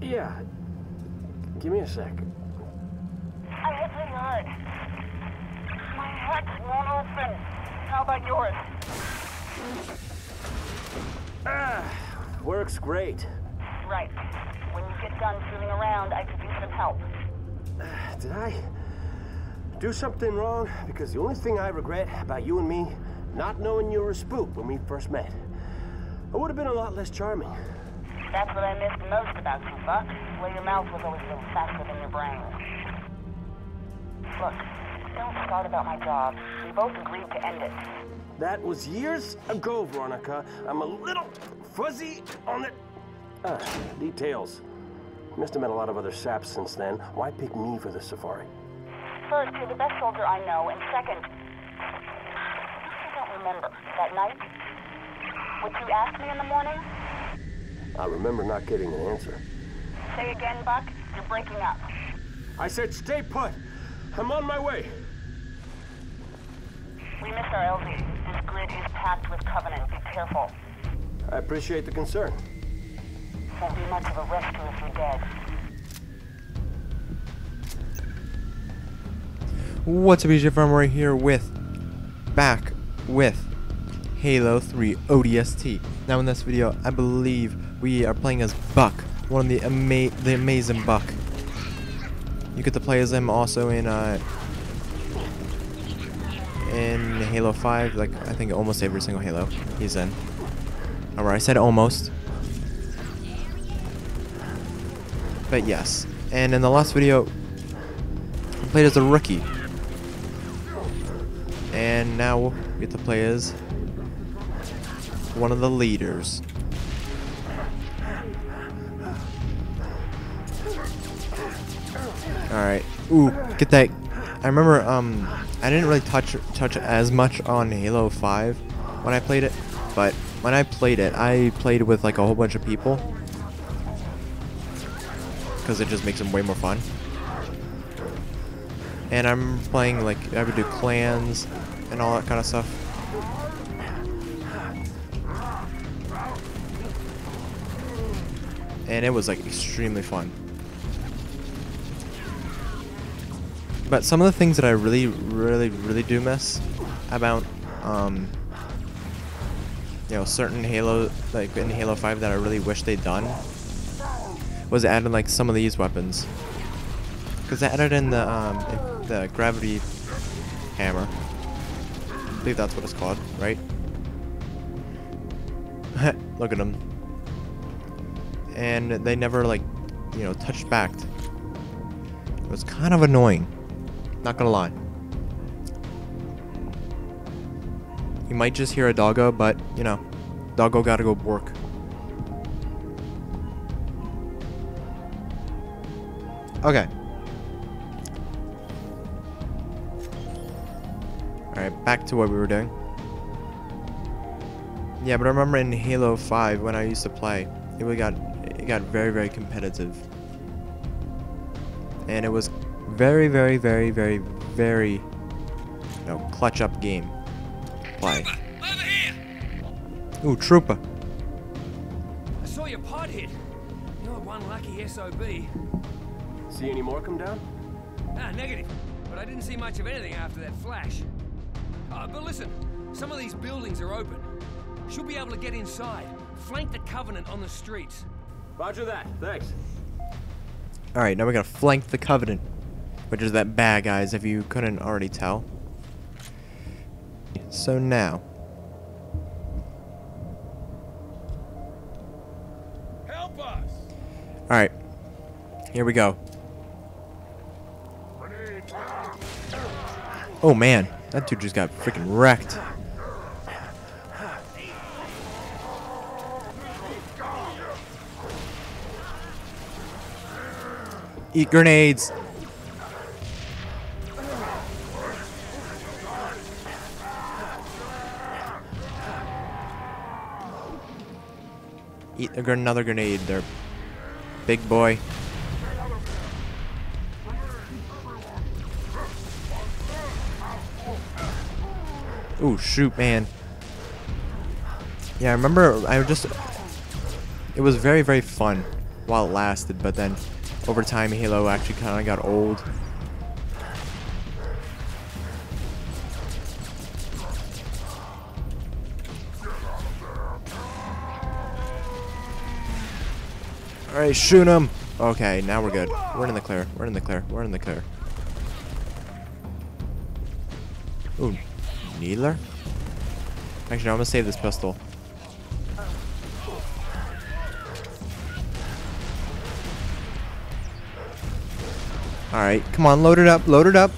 Yeah. Give me a sec. I hit my heart. My heart won't open. How about yours? Ah, works great. Right. When you get done fooling around, I could use some help. Did I do something wrong? Because the only thing I regret about you and me, not knowing you were a spook when we first met. I would have been a lot less charming. That's what I missed most about you, Buck. Where your mouth was always a little faster than your brain. Look, don't start about my job. We both agreed to end it. That was years ago, Veronica. I'm a little fuzzy on the uh, details. Must have met a lot of other saps since then. Why pick me for the safari? First, you're the best soldier I know, and second, I don't remember that night. What you asked me in the morning? I remember not getting an answer. Say again, Buck. You're breaking up. I said stay put. I'm on my way. We missed our LZ. This grid is packed with Covenant. Be careful. I appreciate the concern. Won't be much of a rescue if you're dead. What's up, Jayfinder right here with back with Halo 3 ODST. Now in this video, I believe we are playing as Buck, one of the ama the amazing Buck. You get to play as him also in uh in Halo 5, like I think almost every single Halo he's in. Alright, I said almost. But yes. And in the last video, I played as a rookie. And now we get to play as one of the leaders. Alright. Ooh, get that. I remember um I didn't really touch touch as much on Halo 5 when I played it, but when I played it, I played with like a whole bunch of people because it just makes them way more fun. And I'm playing like I would do clans and all that kind of stuff. And it was like extremely fun. But some of the things that I really, really, really do miss about, um, you know, certain Halo, like in Halo 5 that I really wish they'd done was added like some of these weapons. Because they added in the, um, the gravity hammer. I believe that's what it's called, right? Look at them. And they never like, you know, touched back. It was kind of annoying. Not gonna lie. You might just hear a doggo, but, you know, doggo gotta go work. Okay. Alright, back to what we were doing. Yeah, but I remember in Halo 5 when I used to play, it got it got very very competitive. And it was very very very very very you know, clutch up game play. Ooh, trooper. I saw your pod hit. You're one lucky SOB. See any more come down? Ah, negative. But I didn't see much of anything after that flash. Uh, but listen, some of these buildings are open. Should be able to get inside. Flank the Covenant on the streets. Roger that. Thanks. Alright, now we gotta flank the Covenant. Which is that bad guys, if you couldn't already tell. So now. Help us! Alright. Here we go. Oh man, that dude just got freaking wrecked. Eat grenades. Eat another grenade there, big boy. Ooh, shoot, man. Yeah, I remember I just... It was very, very fun while it lasted, but then over time Halo actually kind of got old. Alright, shoot him! Okay, now we're good. We're in the clear. We're in the clear. We're in the clear. Ooh, Needler? Actually, no, I'm gonna save this pistol. Alright, come on, load it up, load it up.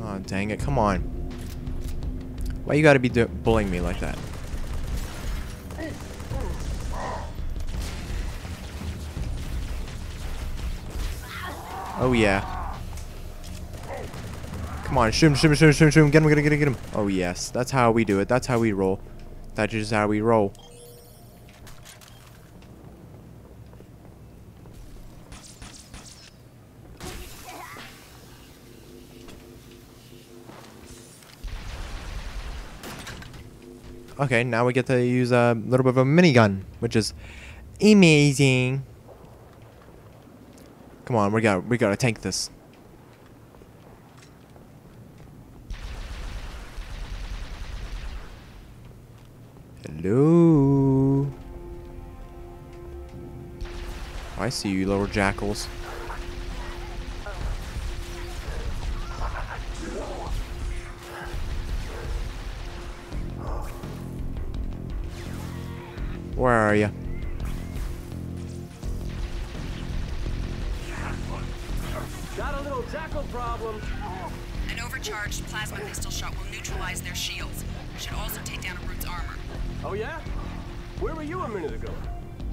Oh, dang it, come on. Why you gotta be bullying me like that? Oh yeah. Come on, shoot him, shoot him, shoot him, shoot him. Get him, get him, get him, get him. Oh yes, that's how we do it. That's how we roll. That's just how we roll. Okay, now we get to use a little bit of a minigun, which is amazing. Come on, we got we gotta tank this. Hello. Oh, I see you, little jackals. Where are you? Got a little jackal problem. An overcharged plasma pistol shot will neutralize their shields. Should also take down a brute's armor. Oh yeah? Where were you a minute ago?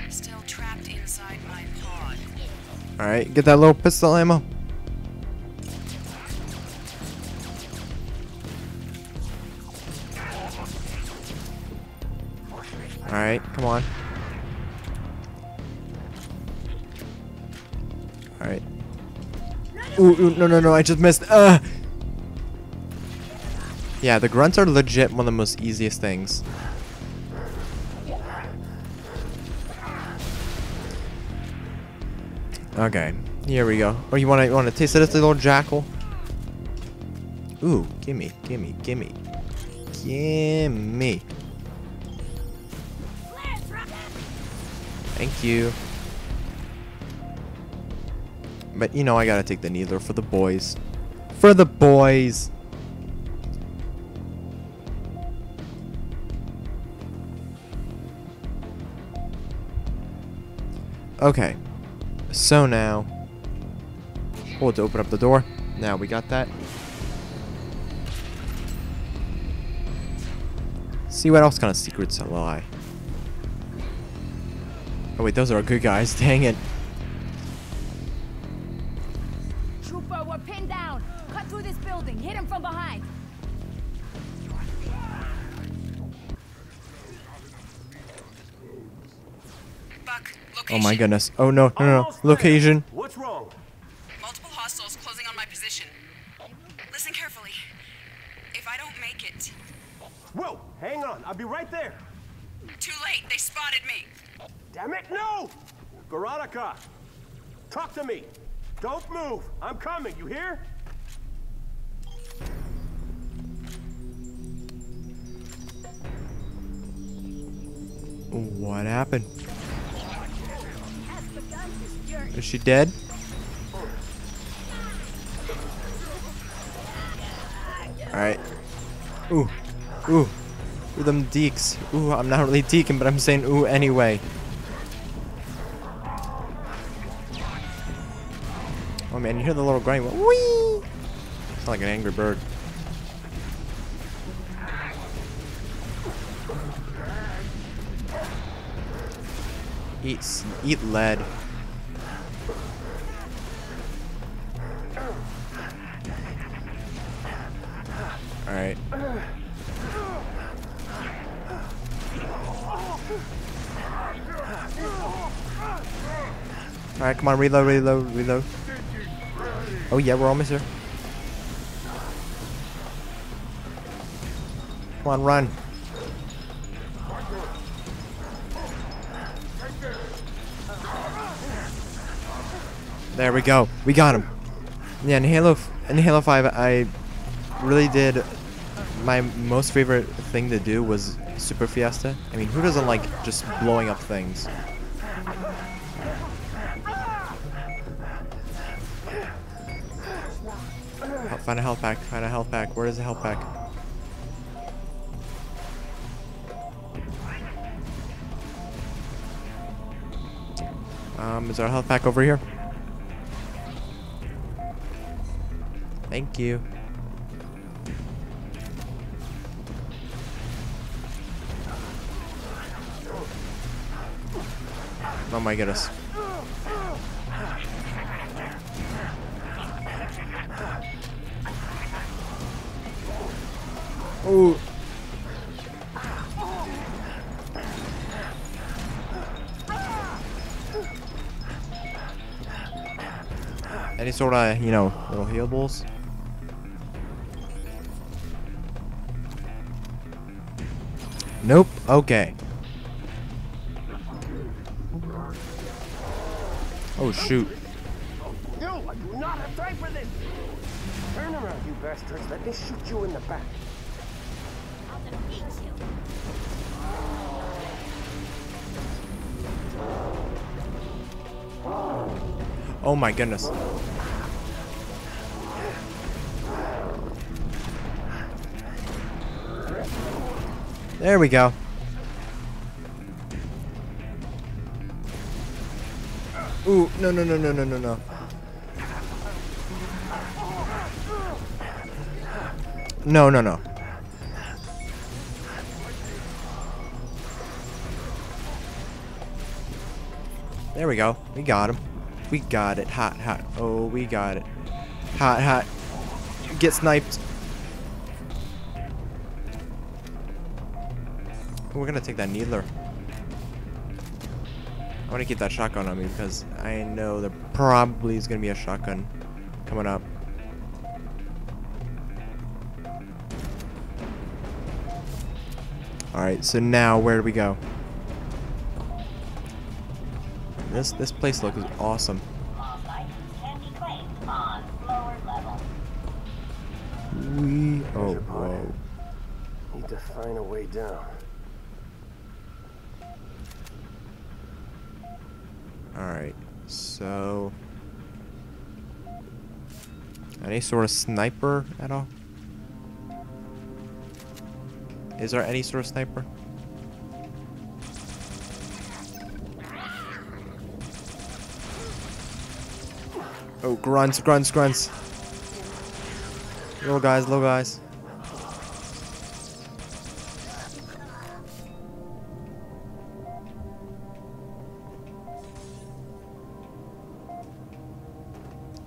Still trapped inside my pod. Alright, get that little pistol ammo. Alright, come on. Alright. Ooh, ooh, no, no, no, I just missed. Uh. Yeah, the grunts are legit one of the most easiest things. Okay, here we go. Oh, you want to you want to taste it, this little jackal? Ooh, gimme, gimme, gimme, gimme. Thank you. But you know I gotta take the needler for the boys. For the boys! Okay. So now... Oh, to open up the door. Now we got that. See what else kind of secrets lie. Oh wait, those are good guys. Dang it. Trooper, we're pinned down. Cut through this building. Hit him from behind. Buck, Oh my goodness. Oh no, no, no. Almost there. Location. What's wrong? Multiple hostiles closing on my position. Listen carefully. If I don't make it, Whoa, hang on. I'll be right there. too late. They spotted me. Damn it, no! Veronica, talk to me. Don't move. I'm coming. You hear? What happened? Is she dead? Alright. Ooh. Ooh. Ooh, them deeks. Ooh, I'm not really deeking, but I'm saying ooh anyway. You hear the little grind? Whee! It's like an angry bird. Eat, eat lead. Alright. Alright, come on, reload, reload, reload. Oh yeah, we're almost here. Come on, run. There we go. We got him. Yeah, in Halo, in Halo 5, I really did. My most favorite thing to do was Super Fiesta. I mean, who doesn't like just blowing up things? Find a health pack. Find a health pack. Where is the health pack? Um, is our health pack over here? Thank you. Oh my goodness. Ooh. Any sort of, you know, little healables? Nope. Okay. Oh shoot. No, I do not have time for this. Turn around, you bastards. Let me shoot you in the back. Oh my goodness. There we go. Ooh, no, no, no, no, no, no, no. No, no, no. There we go. We got him. We got it. Hot, hot. Oh, we got it. Hot, hot. Get sniped. We're gonna take that needler. I want to keep that shotgun on me because I know there probably is gonna be a shotgun coming up. Alright, so now where do we go? This this place looks awesome. We oh whoa. Need to find a way down. Alright, so any sort of sniper at all? Is there any sort of sniper? Oh, grunts, grunts, grunts. Little guys, little guys.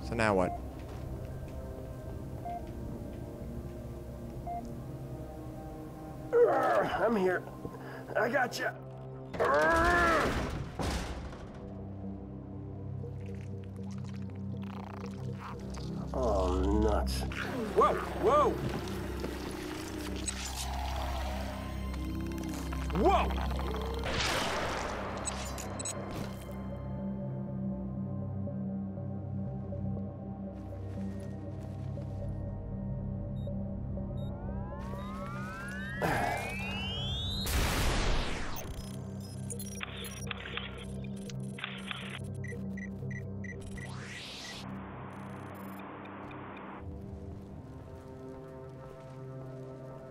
So now what? I'm here. I got you. Whoa!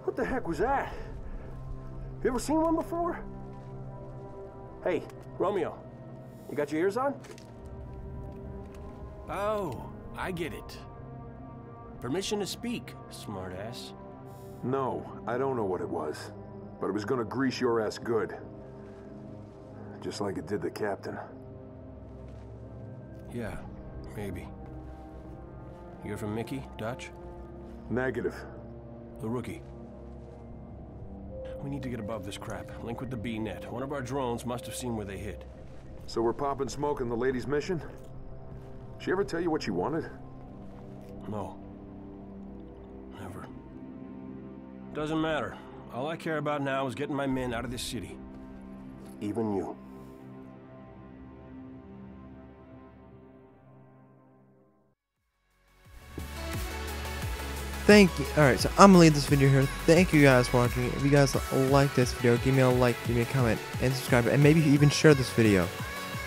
What the heck was that? You ever seen one before? Hey, Romeo, you got your ears on? Oh, I get it. Permission to speak, smartass. No, I don't know what it was. But it was gonna grease your ass good. Just like it did the captain. Yeah, maybe. You're from Mickey, Dutch? Negative. The rookie. We need to get above this crap. Link with the B-net. One of our drones must have seen where they hit. So we're popping smoke in the lady's mission? She ever tell you what she wanted? No. Never. Doesn't matter. All I care about now is getting my men out of this city. Even you. Thank you. Alright, so I'm gonna leave this video here. Thank you guys for watching. If you guys like this video, give me a like, give me a comment, and subscribe, and maybe even share this video.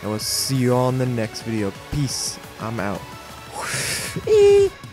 And we'll see you all in the next video. Peace. I'm out.